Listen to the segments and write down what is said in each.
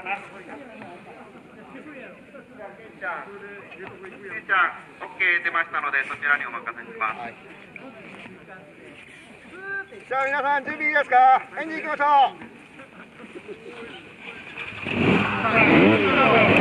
ちゃん、出ましたので、そちらにお任せします。はい、じゃあ皆さん準備いいですか行きましょう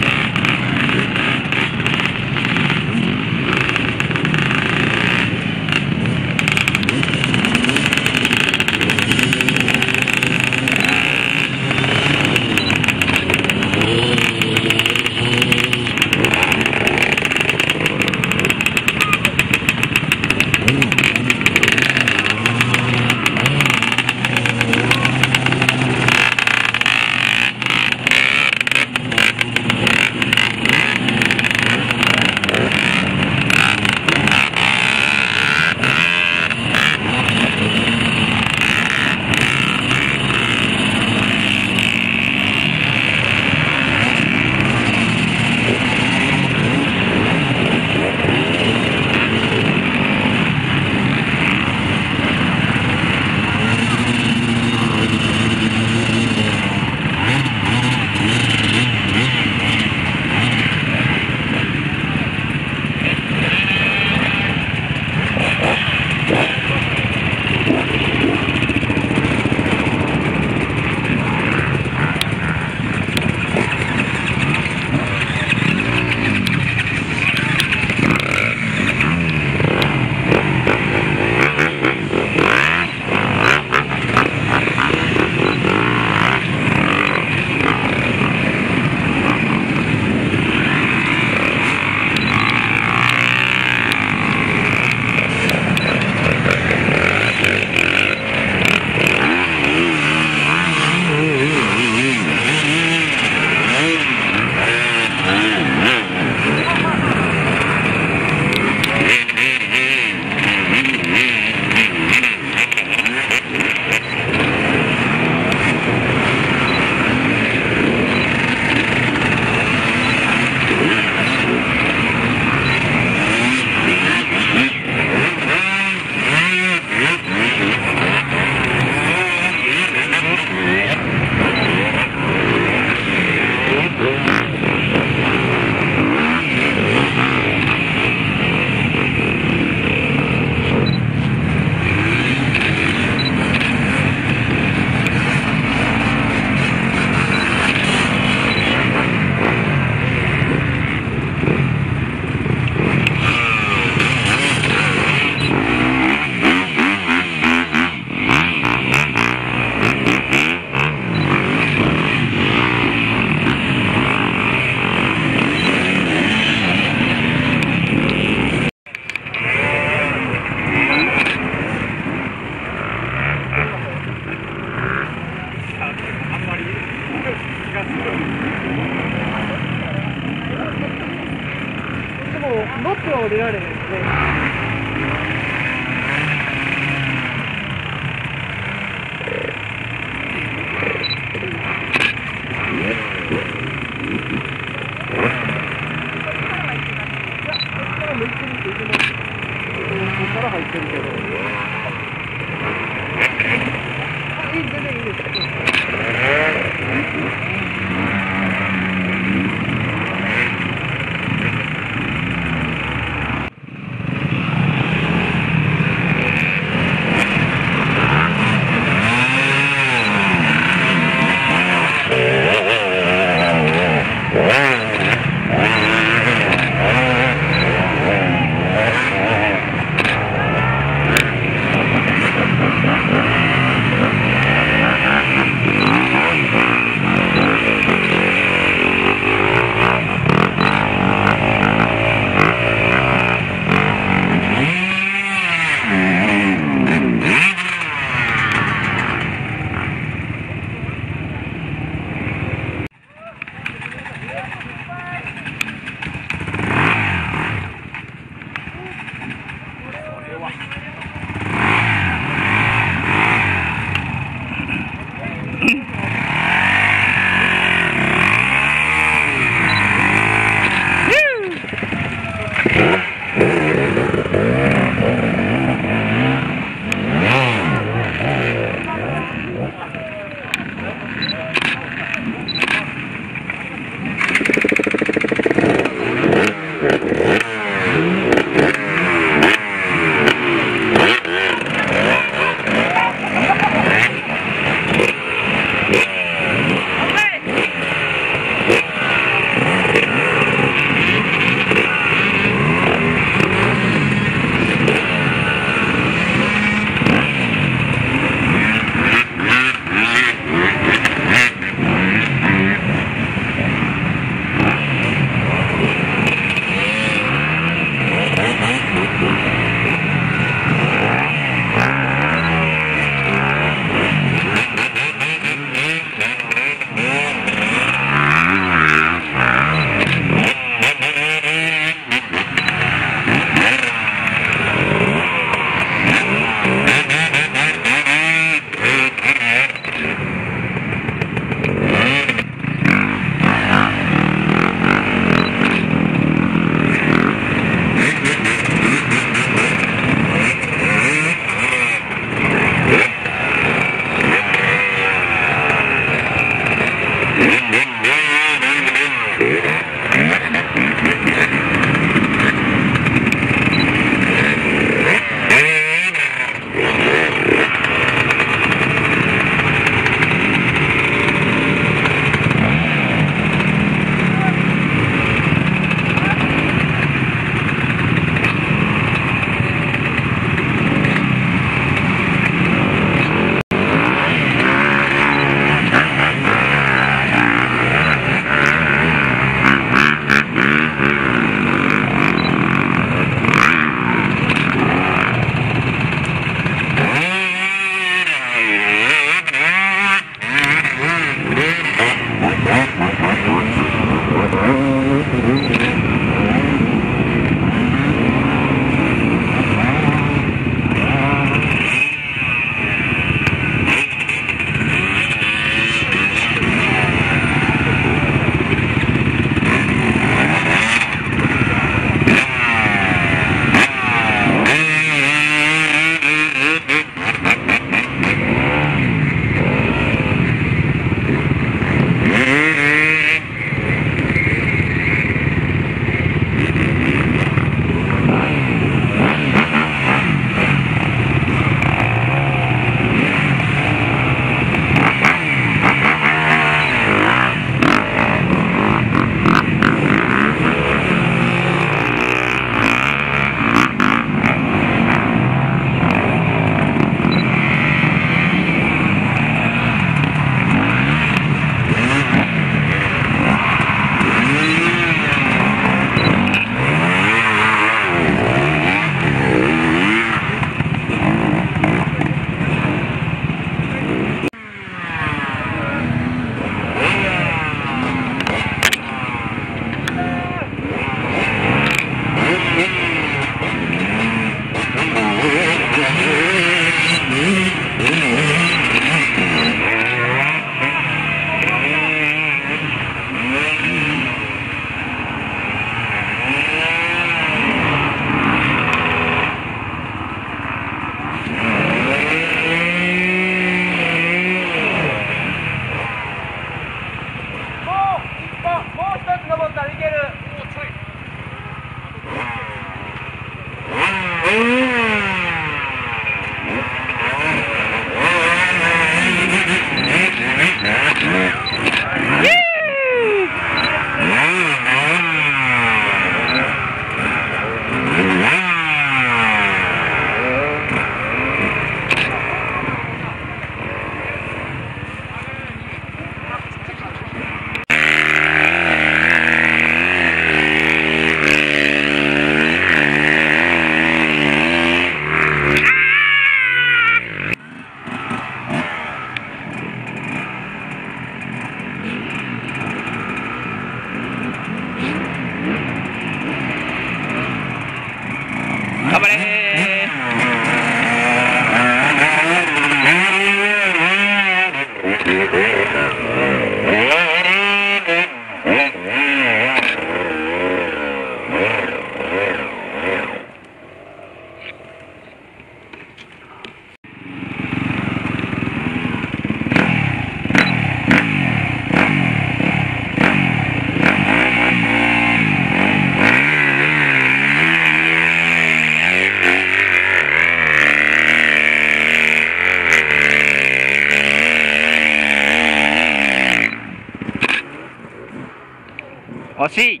O sí.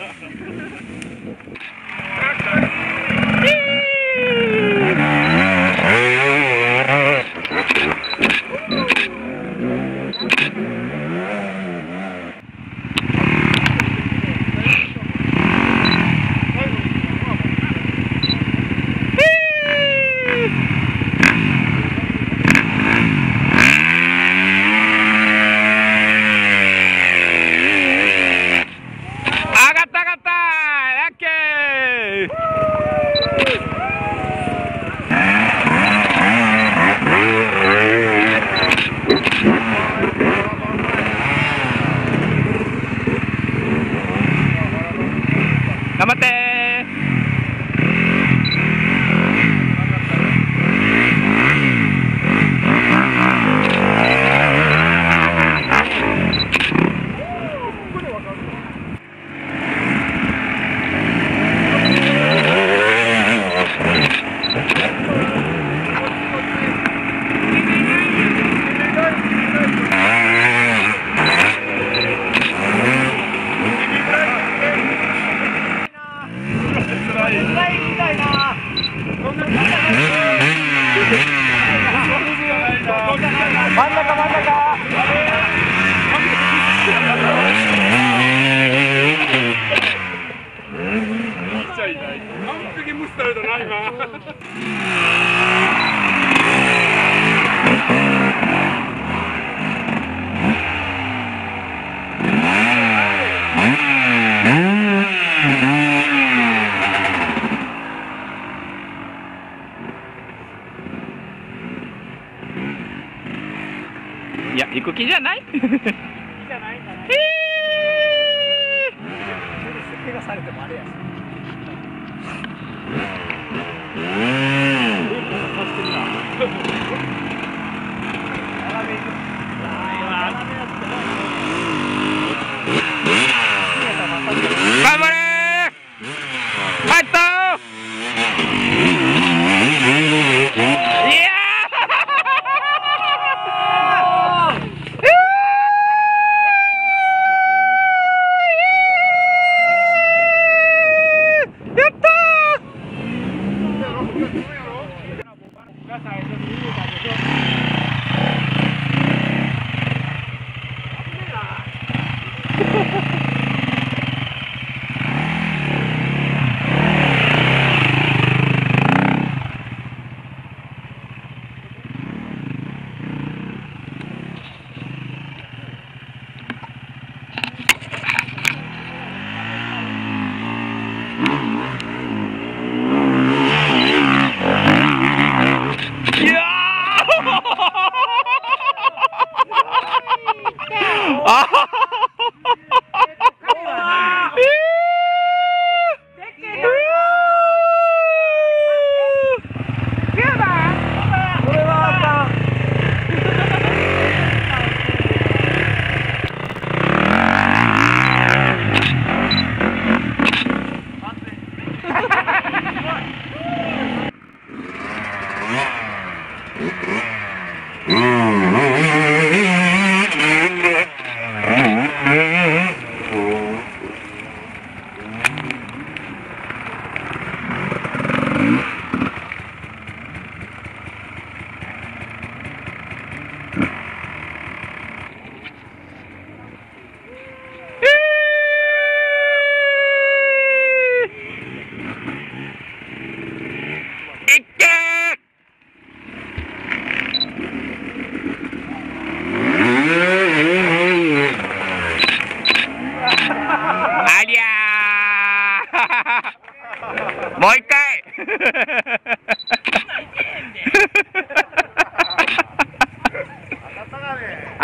Ha ha ha ha! 頑張って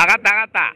かった分かった